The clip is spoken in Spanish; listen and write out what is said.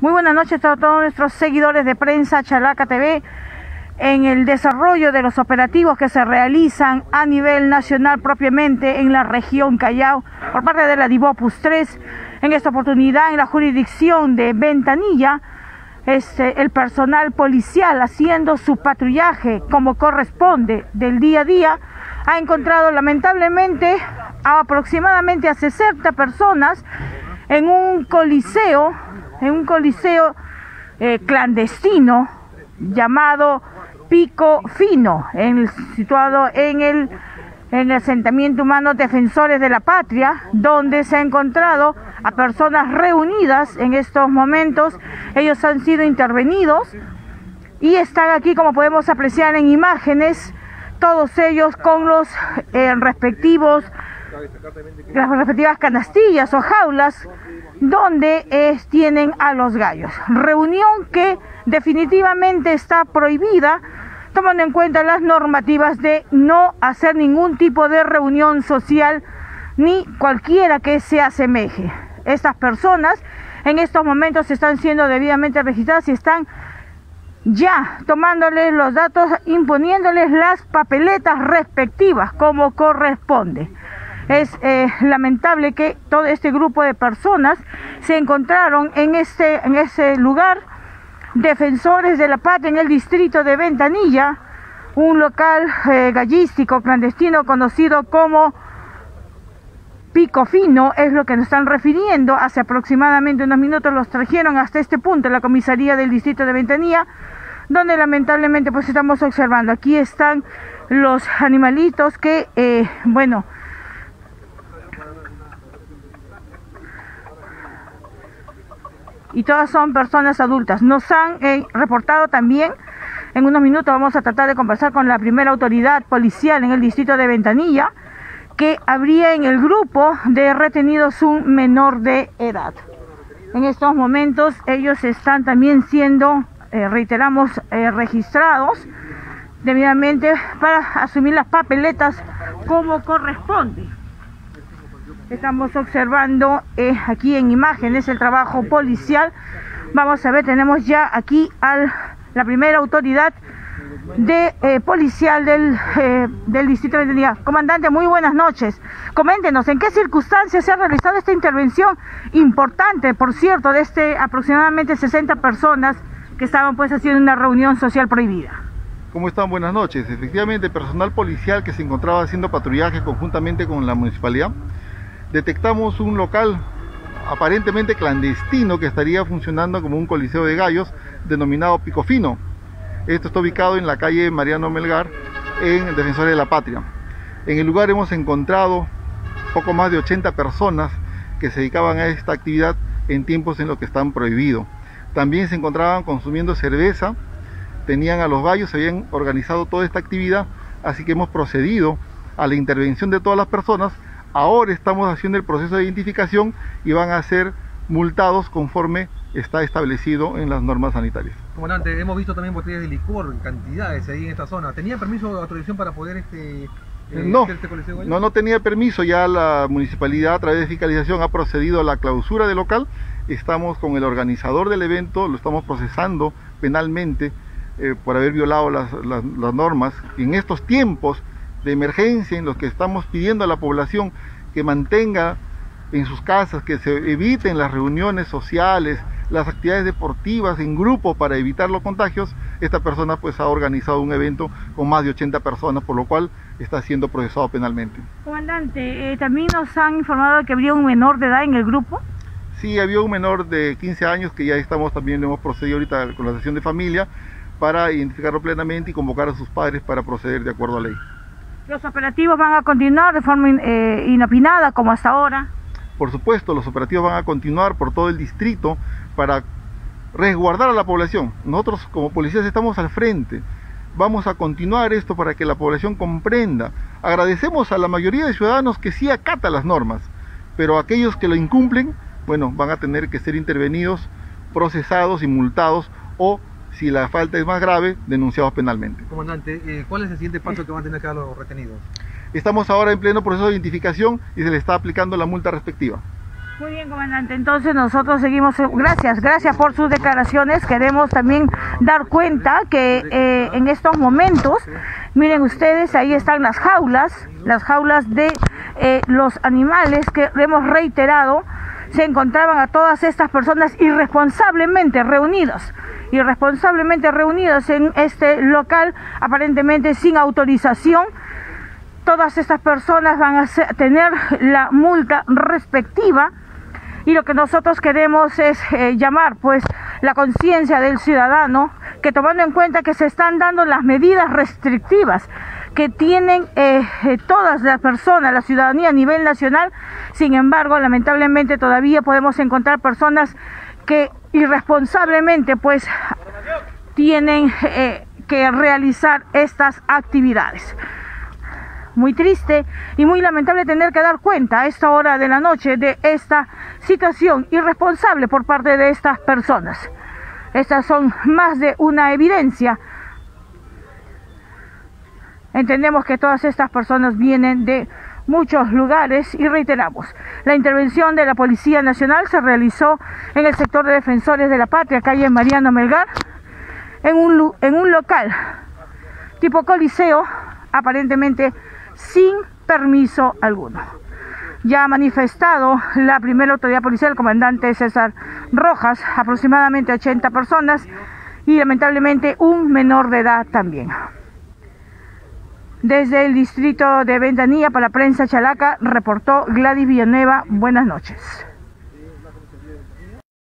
Muy buenas noches a todos nuestros seguidores de prensa Chalaca TV en el desarrollo de los operativos que se realizan a nivel nacional propiamente en la región Callao por parte de la Divopus 3. En esta oportunidad en la jurisdicción de Ventanilla, este, el personal policial haciendo su patrullaje como corresponde del día a día ha encontrado lamentablemente a aproximadamente a 60 personas en un coliseo en un coliseo eh, clandestino llamado Pico Fino, en, situado en el, en el asentamiento humano Defensores de la Patria, donde se ha encontrado a personas reunidas en estos momentos. Ellos han sido intervenidos y están aquí, como podemos apreciar en imágenes, todos ellos con los eh, respectivos las respectivas canastillas o jaulas donde tienen a los gallos. Reunión que definitivamente está prohibida tomando en cuenta las normativas de no hacer ningún tipo de reunión social ni cualquiera que se asemeje. Estas personas en estos momentos están siendo debidamente registradas y están ya tomándoles los datos, imponiéndoles las papeletas respectivas como corresponde. Es eh, lamentable que todo este grupo de personas se encontraron en este, en ese lugar, defensores de la patria en el distrito de Ventanilla, un local eh, gallístico clandestino conocido como Pico Fino, es lo que nos están refiriendo. Hace aproximadamente unos minutos los trajeron hasta este punto, la comisaría del distrito de Ventanilla, donde lamentablemente pues estamos observando. Aquí están los animalitos que, eh, bueno, y todas son personas adultas. Nos han eh, reportado también, en unos minutos vamos a tratar de conversar con la primera autoridad policial en el distrito de Ventanilla, que habría en el grupo de retenidos un menor de edad. En estos momentos ellos están también siendo, eh, reiteramos, eh, registrados debidamente para asumir las papeletas como corresponde. Estamos observando eh, aquí en imágenes el trabajo policial. Vamos a ver, tenemos ya aquí a la primera autoridad de eh, policial del, eh, del distrito de Ventanilla. Comandante, muy buenas noches. Coméntenos, ¿en qué circunstancias se ha realizado esta intervención importante, por cierto, de este aproximadamente 60 personas que estaban pues haciendo una reunión social prohibida? ¿Cómo están? Buenas noches. Efectivamente, personal policial que se encontraba haciendo patrullaje conjuntamente con la municipalidad detectamos un local aparentemente clandestino que estaría funcionando como un coliseo de gallos denominado Picofino. Esto está ubicado en la calle Mariano Melgar en Defensores de la Patria. En el lugar hemos encontrado poco más de 80 personas que se dedicaban a esta actividad en tiempos en los que están prohibidos. También se encontraban consumiendo cerveza, tenían a los gallos, se habían organizado toda esta actividad, así que hemos procedido a la intervención de todas las personas Ahora estamos haciendo el proceso de identificación y van a ser multados conforme está establecido en las normas sanitarias. Comandante, hemos visto también botellas de licor en cantidades ahí en esta zona. ¿Tenía permiso de autorización para poder este, eh, no, este no, no tenía permiso. Ya la municipalidad a través de fiscalización ha procedido a la clausura del local. Estamos con el organizador del evento, lo estamos procesando penalmente eh, por haber violado las, las, las normas. En estos tiempos de emergencia en los que estamos pidiendo a la población que mantenga en sus casas, que se eviten las reuniones sociales, las actividades deportivas en grupo para evitar los contagios, esta persona pues ha organizado un evento con más de 80 personas, por lo cual está siendo procesado penalmente. Comandante, eh, también nos han informado que habría un menor de edad en el grupo. Sí, había un menor de 15 años que ya estamos también, hemos procedido ahorita con la sesión de familia para identificarlo plenamente y convocar a sus padres para proceder de acuerdo a ley. ¿Los operativos van a continuar de forma eh, inopinada como hasta ahora? Por supuesto, los operativos van a continuar por todo el distrito para resguardar a la población. Nosotros como policías estamos al frente. Vamos a continuar esto para que la población comprenda. Agradecemos a la mayoría de ciudadanos que sí acata las normas, pero aquellos que lo incumplen, bueno, van a tener que ser intervenidos, procesados y multados o si la falta es más grave, denunciados penalmente. Comandante, eh, ¿cuál es el siguiente paso que van a tener que dar los retenidos? Estamos ahora en pleno proceso de identificación y se le está aplicando la multa respectiva. Muy bien, comandante. Entonces nosotros seguimos. Gracias, gracias por sus declaraciones. Queremos también dar cuenta que eh, en estos momentos, miren ustedes, ahí están las jaulas, las jaulas de eh, los animales que hemos reiterado se encontraban a todas estas personas irresponsablemente reunidas, irresponsablemente reunidas en este local, aparentemente sin autorización. Todas estas personas van a tener la multa respectiva. Y lo que nosotros queremos es eh, llamar pues la conciencia del ciudadano que tomando en cuenta que se están dando las medidas restrictivas que tienen eh, eh, todas las personas, la ciudadanía a nivel nacional, sin embargo lamentablemente todavía podemos encontrar personas que irresponsablemente pues tienen que realizar estas actividades muy triste y muy lamentable tener que dar cuenta a esta hora de la noche de esta situación irresponsable por parte de estas personas. Estas son más de una evidencia. Entendemos que todas estas personas vienen de muchos lugares y reiteramos, la intervención de la Policía Nacional se realizó en el sector de defensores de la patria, calle Mariano Melgar, en un, en un local tipo coliseo, aparentemente sin permiso alguno. Ya ha manifestado la primera autoridad policial, el comandante César Rojas, aproximadamente 80 personas y lamentablemente un menor de edad también. Desde el distrito de Ventanilla para la prensa Chalaca reportó Gladys Villanueva. Buenas noches.